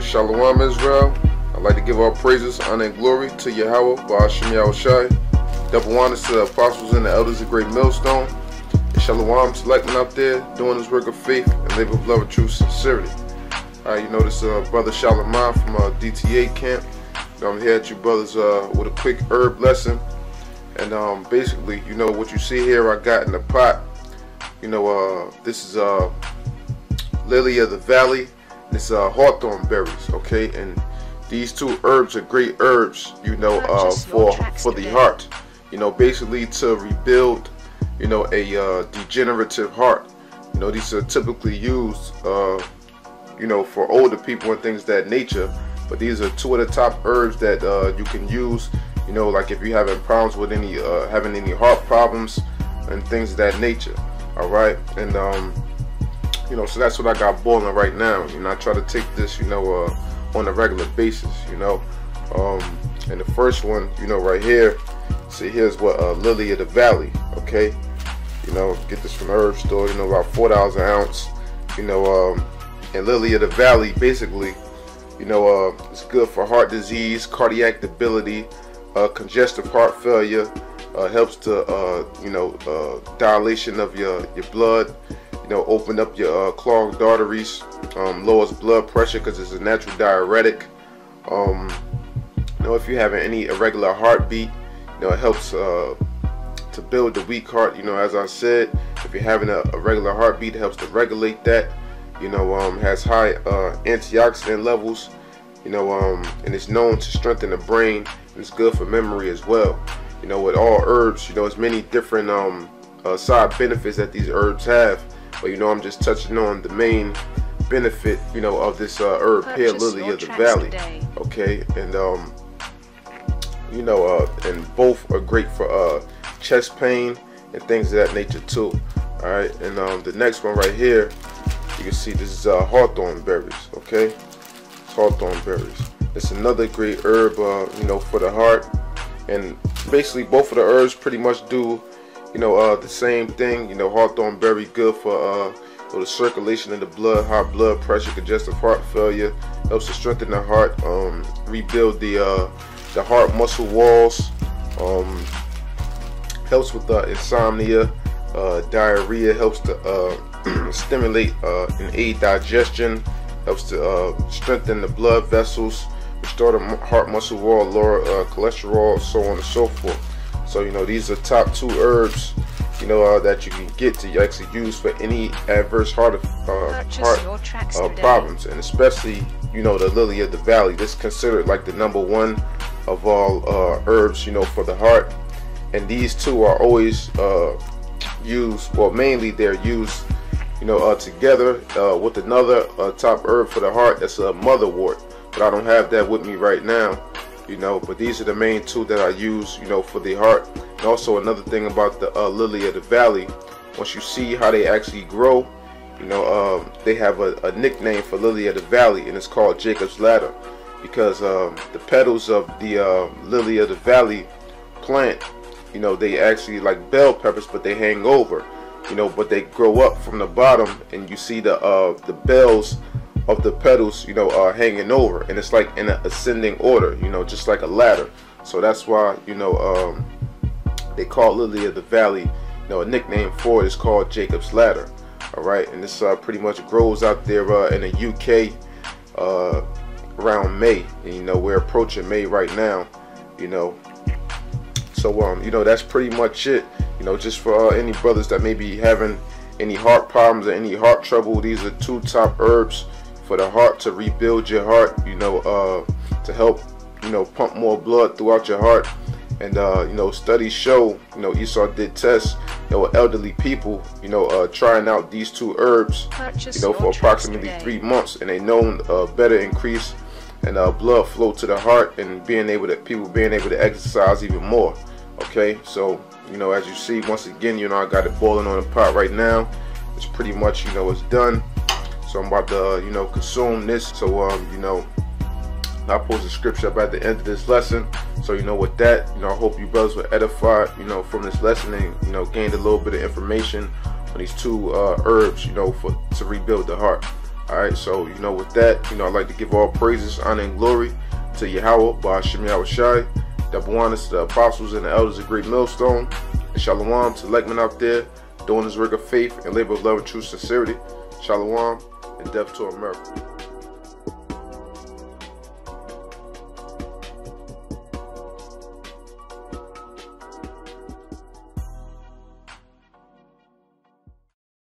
Shalom Israel. I'd like to give all praises, honor, and glory to Yahweh, Ba'ashim Yahushai. Double honors to the apostles and the elders of Great Millstone. And Shalom Lekman out there doing his work of faith and labor of love and true sincerity. Alright, you know this uh, brother Shalom from uh, DTA camp. I'm here at you brothers uh, with a quick herb lesson. And um, basically, you know what you see here, I got in the pot. You know, uh, this is uh, lily of the valley. This uh, hawthorn berries, okay? And these two herbs are great herbs, you know, uh, for for the heart. You know, basically to rebuild, you know, a uh, degenerative heart. You know, these are typically used, uh, you know, for older people and things that nature. But these are two of the top herbs that uh, you can use. You know, like if you're having problems with any, uh, having any heart problems and things of that nature. All right, and um, you know, so that's what I got boiling right now. You know, I try to take this, you know, uh, on a regular basis. You know, um, and the first one, you know, right here. See, here's what uh, Lily of the Valley. Okay, you know, get this from the herb store. You know, about four dollars an ounce. You know, um, and Lily of the Valley, basically, you know, uh, it's good for heart disease, cardiac debility, uh, congestive heart failure. Uh, helps to, uh, you know, uh, dilation of your your blood you know, open up your uh, clogged arteries, um, lowers blood pressure because it's a natural diuretic. Um, you know, if you're having any irregular heartbeat, you know, it helps uh, to build the weak heart. You know, as I said, if you're having a, a regular heartbeat, it helps to regulate that. You know, um, has high uh, antioxidant levels. You know, um, and it's known to strengthen the brain. And it's good for memory as well. You know, with all herbs, you know, there's many different um, uh, side benefits that these herbs have. But you know, I'm just touching on the main benefit, you know, of this uh, herb pear lily of the valley. Today. Okay, and um, you know, uh, and both are great for uh, chest pain and things of that nature too. All right, and um, the next one right here, you can see this is uh, hawthorn berries. Okay, it's hawthorn berries. It's another great herb, uh, you know, for the heart. And basically, both of the herbs pretty much do you know, uh, the same thing. You know, hawthorn berry good for uh, the circulation of the blood, high blood pressure, congestive heart failure. Helps to strengthen the heart, um, rebuild the uh, the heart muscle walls. Um, helps with uh, insomnia, uh, diarrhea. Helps to uh, stimulate uh, and aid digestion. Helps to uh, strengthen the blood vessels, restore the heart muscle wall, lower uh, cholesterol, so on and so forth. So you know these are top two herbs, you know uh, that you can get to actually use for any adverse heart uh, heart uh, problems, and especially you know the lily of the valley. This is considered like the number one of all uh, herbs, you know, for the heart. And these two are always uh, used, well, mainly they're used, you know, uh, together with another top herb for the heart. That's a motherwort, but I don't have that with me right now you know but these are the main two that I use you know for the heart. And also another thing about the uh, lily of the valley once you see how they actually grow you know um, they have a, a, nickname for lily of the valley and it's called Jacob's ladder. Because um, the petals of the uh, lily of the valley plant you know they actually like bell peppers but they hang over you know but they grow up from the bottom and you see the uh, the bells of the petals, you know, are hanging over, and it's like in an ascending order, you know, just like a ladder. So that's why, you know, um, they call Lily of the Valley, you know, a nickname for it is called Jacob's Ladder. All right, and this uh, pretty much grows out there uh, in the UK uh, around May, and you know we're approaching May right now, you know. So um, you know that's pretty much it. You know, just for uh, any brothers that may be having any heart problems or any heart trouble, these are two top herbs for the heart to rebuild your heart, you know, uh, to help, you know, pump more blood throughout your heart. And, uh, you know, studies show, you know, Esau did tests, you know, elderly people, you know, uh, trying out these two herbs, Purchase you know, for approximately three months. And they known uh, better increase and uh, blood flow to the heart and being able to, people being able to exercise even more. Okay, so, you know, as you see, once again, you know, I got it boiling on the pot right now. It's pretty much, you know, it's done. So I'm about to, uh, you know, consume this. So, um, you know, I post a scripture up at the end of this lesson. So, you know, with that, you know, I hope you brothers were edified, you know, from this lesson and, you know, gained a little bit of information on these two uh, herbs, you know, for to rebuild the heart. Alright, so you know with that, you know I'd like to give all praises, honor, and glory to Yahweh, Ba'ashim Yahushai. Double honors to the apostles and the elders of Great Millstone. And shalom to Lekman out there doing this work of faith and labor of love and true sincerity. Shalom and death to America.